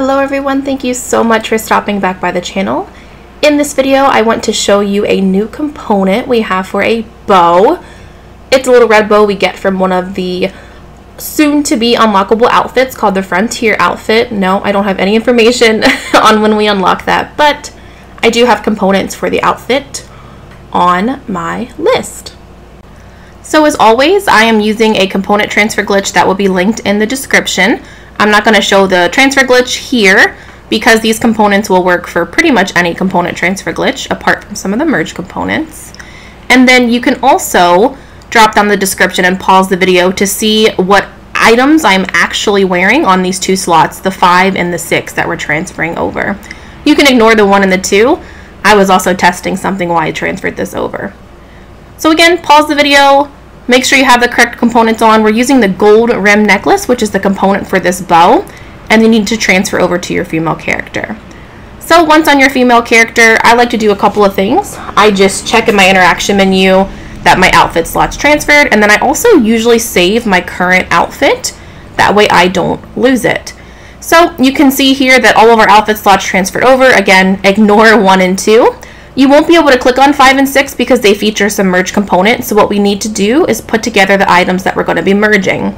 Hello everyone, thank you so much for stopping back by the channel. In this video, I want to show you a new component we have for a bow. It's a little red bow we get from one of the soon-to-be unlockable outfits called the Frontier outfit. No, I don't have any information on when we unlock that, but I do have components for the outfit on my list. So as always, I am using a component transfer glitch that will be linked in the description. I'm not going to show the transfer glitch here because these components will work for pretty much any component transfer glitch apart from some of the merge components. And then you can also drop down the description and pause the video to see what items I'm actually wearing on these two slots, the 5 and the 6 that we're transferring over. You can ignore the 1 and the 2. I was also testing something while I transferred this over. So again, pause the video, Make sure you have the correct components on. We're using the gold rim necklace, which is the component for this bow, and you need to transfer over to your female character. So once on your female character, I like to do a couple of things. I just check in my interaction menu that my outfit slot's transferred, and then I also usually save my current outfit. That way I don't lose it. So you can see here that all of our outfit slots transferred over. Again, ignore one and two. You won't be able to click on 5 and 6 because they feature some merge components, so what we need to do is put together the items that we're going to be merging.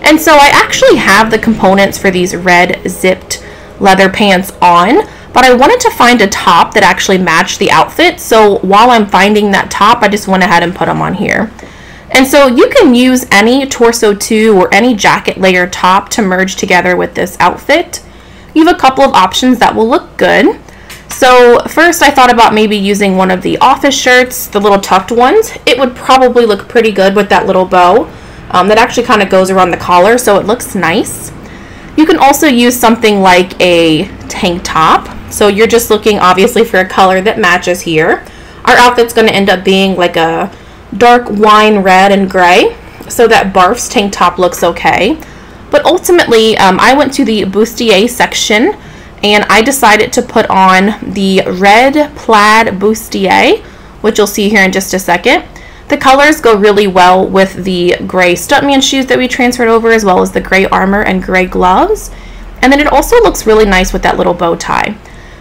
And so I actually have the components for these red zipped leather pants on, but I wanted to find a top that actually matched the outfit, so while I'm finding that top, I just went ahead and put them on here. And so you can use any torso 2 or any jacket layer top to merge together with this outfit. You have a couple of options that will look good. So first I thought about maybe using one of the office shirts, the little tucked ones. It would probably look pretty good with that little bow. Um, that actually kind of goes around the collar so it looks nice. You can also use something like a tank top. So you're just looking obviously for a color that matches here. Our outfit's going to end up being like a dark wine red and gray. So that Barf's tank top looks okay. But ultimately, um, I went to the bustier section and I decided to put on the red plaid bustier, which you'll see here in just a second. The colors go really well with the gray stuntman shoes that we transferred over, as well as the gray armor and gray gloves. And then it also looks really nice with that little bow tie.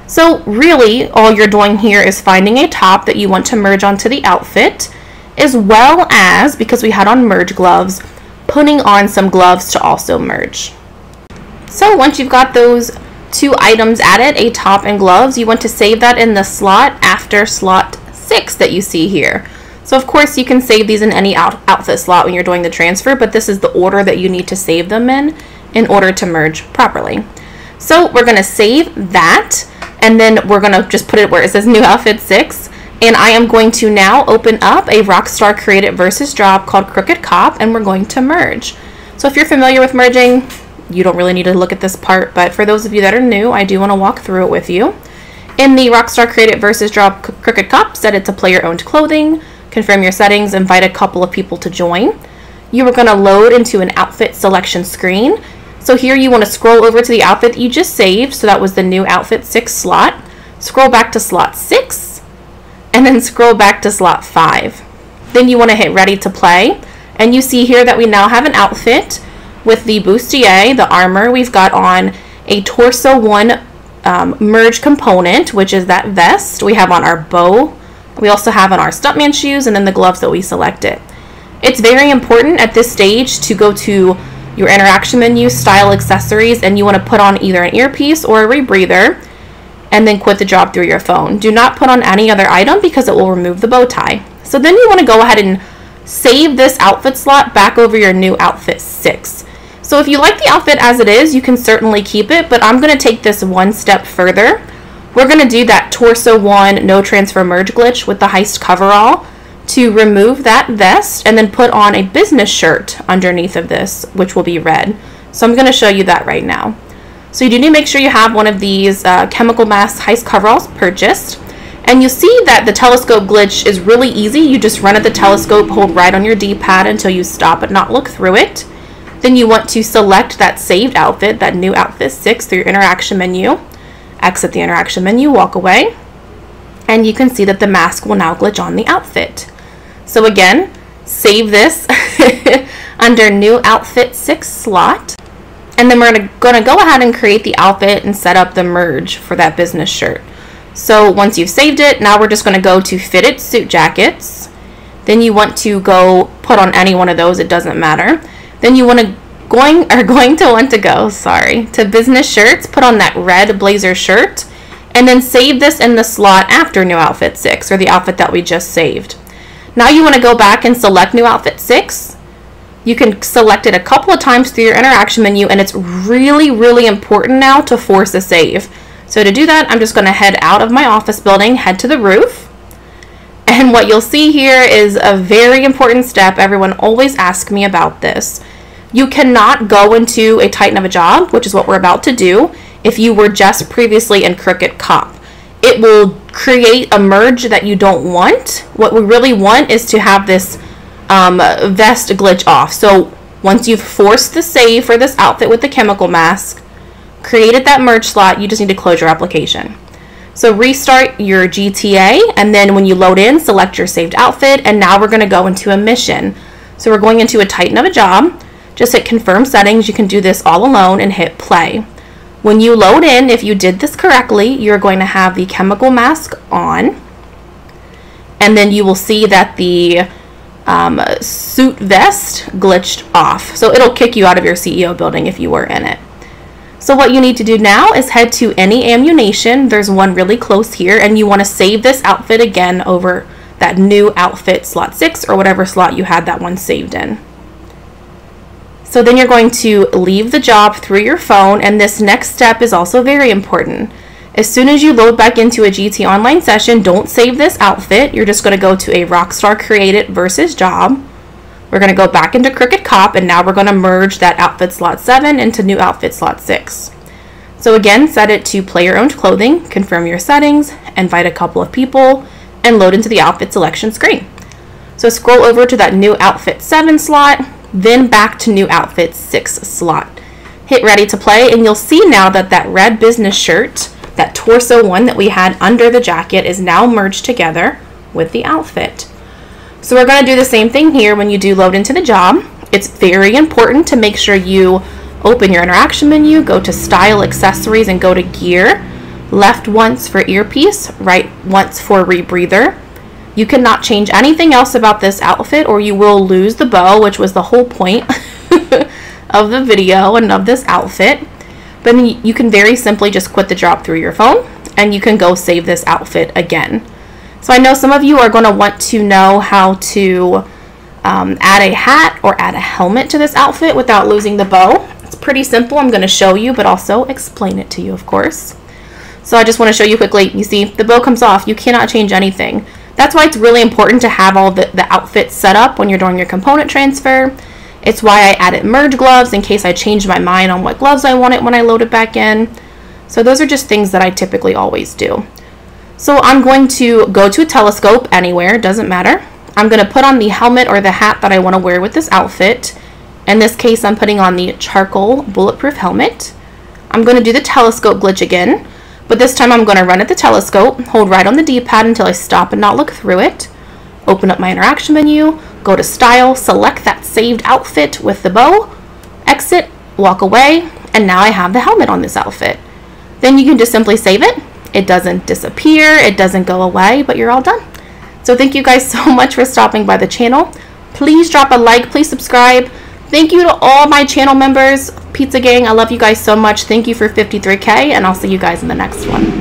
So really, all you're doing here is finding a top that you want to merge onto the outfit, as well as, because we had on merge gloves, putting on some gloves to also merge. So once you've got those two items added, a top and gloves. You want to save that in the slot after slot 6 that you see here. So of course you can save these in any out outfit slot when you're doing the transfer, but this is the order that you need to save them in in order to merge properly. So we're going to save that, and then we're going to just put it where it says new outfit 6. And I am going to now open up a Rockstar created versus drop called Crooked Cop, and we're going to merge. So if you're familiar with merging, you don't really need to look at this part, but for those of you that are new, I do want to walk through it with you. In the Rockstar Created versus Drop Crooked Cop, set it to player-owned clothing, confirm your settings, invite a couple of people to join. You are going to load into an outfit selection screen. So here you want to scroll over to the outfit that you just saved, so that was the new outfit 6 slot. Scroll back to slot 6, and then scroll back to slot 5. Then you want to hit ready to play, and you see here that we now have an outfit with the bustier, the armor, we've got on a torso one um, merge component, which is that vest. We have on our bow. We also have on our stuntman shoes and then the gloves that we selected. It's very important at this stage to go to your interaction menu, style accessories, and you want to put on either an earpiece or a rebreather and then quit the job through your phone. Do not put on any other item because it will remove the bow tie. So then you want to go ahead and save this outfit slot back over your new outfit 6. So if you like the outfit as it is, you can certainly keep it, but I'm going to take this one step further. We're going to do that torso one no transfer merge glitch with the heist coverall to remove that vest and then put on a business shirt underneath of this, which will be red. So I'm going to show you that right now. So you do need to make sure you have one of these uh, chemical mask heist coveralls purchased. And you see that the telescope glitch is really easy. You just run at the telescope, hold right on your D-pad until you stop but not look through it. Then you want to select that saved outfit, that new outfit 6 through your interaction menu. Exit the interaction menu, walk away, and you can see that the mask will now glitch on the outfit. So again, save this under new outfit 6 slot. And then we're going to go ahead and create the outfit and set up the merge for that business shirt. So once you've saved it, now we're just going to go to fitted suit jackets. Then you want to go put on any one of those, it doesn't matter. Then you want to going are going to want to go, sorry, to business shirts, put on that red blazer shirt, and then save this in the slot after new outfit 6 or the outfit that we just saved. Now you want to go back and select new outfit 6. You can select it a couple of times through your interaction menu and it's really really important now to force a save. So to do that, I'm just going to head out of my office building, head to the roof. And what you'll see here is a very important step. Everyone always asks me about this. You cannot go into a Titan of a job, which is what we're about to do, if you were just previously in Crooked Cop. It will create a merge that you don't want. What we really want is to have this um, vest glitch off. So once you've forced the save for this outfit with the chemical mask, created that merge slot, you just need to close your application. So restart your GTA, and then when you load in, select your saved outfit, and now we're going to go into a mission. So we're going into a Titan of a job. Just hit confirm settings. You can do this all alone and hit play. When you load in, if you did this correctly, you're going to have the chemical mask on. And then you will see that the um, suit vest glitched off. So it'll kick you out of your CEO building if you were in it. So what you need to do now is head to any Ammu-Nation. There's one really close here and you want to save this outfit again over that new outfit slot 6 or whatever slot you had that one saved in. So then you're going to leave the job through your phone, and this next step is also very important. As soon as you load back into a GTA Online session, don't save this outfit. You're just going to go to a Rockstar Created versus job. We're going to go back into Crooked Cop, and now we're going to merge that outfit slot 7 into new outfit slot 6. So again, set it to player owned clothing, confirm your settings, invite a couple of people, and load into the outfit selection screen. So scroll over to that new outfit 7 slot, then back to new outfit 6 slot. Hit ready to play and you'll see now that that red business shirt, that torso one that we had under the jacket is now merged together with the outfit. So we're going to do the same thing here when you do load into the job. It's very important to make sure you open your interaction menu, go to style accessories and go to gear. Left once for earpiece, right once for rebreather. You cannot change anything else about this outfit or you will lose the bow, which was the whole point of the video and of this outfit. But you can very simply just quit the job through your phone and you can go save this outfit again. So I know some of you are going to want to know how to um, add a hat or add a helmet to this outfit without losing the bow. It's pretty simple. I'm going to show you, but also explain it to you, of course. So I just want to show you quickly. You see, the bow comes off. You cannot change anything. That's why it's really important to have all the, the outfits set up when you're doing your component transfer. It's why I added merge gloves in case I changed my mind on what gloves I wanted when I load it back in. So those are just things that I typically always do. So I'm going to go to a telescope anywhere, doesn't matter. I'm going to put on the helmet or the hat that I want to wear with this outfit. In this case, I'm putting on the charcoal bulletproof helmet. I'm going to do the telescope glitch again. But this time I'm going to run at the telescope, hold right on the D-pad until I stop and not look through it, open up my interaction menu, go to style, select that saved outfit with the bow, exit, walk away, and now I have the helmet on this outfit. Then you can just simply save it. It doesn't disappear, it doesn't go away, but you're all done. So thank you guys so much for stopping by the channel. Please drop a like, please subscribe. Thank you to all my channel members. Pizza Gang, I love you guys so much. Thank you for 53K, and I'll see you guys in the next one.